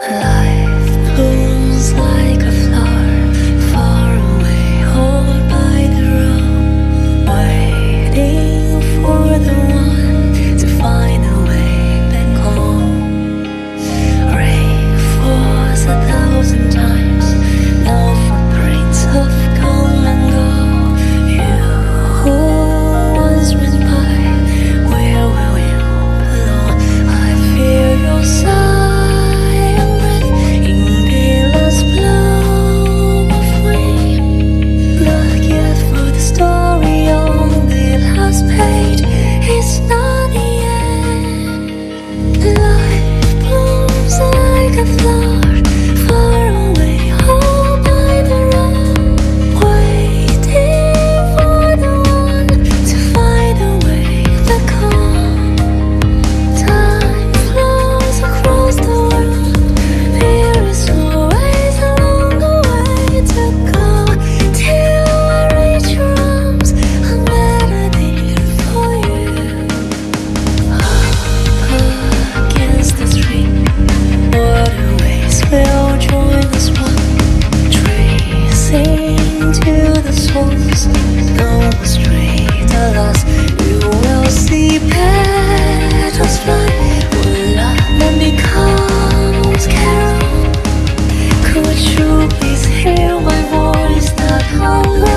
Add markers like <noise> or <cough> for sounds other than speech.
Uh. <laughs> sing You will see petals fly. Love becomes Could you please hear my voice? That hum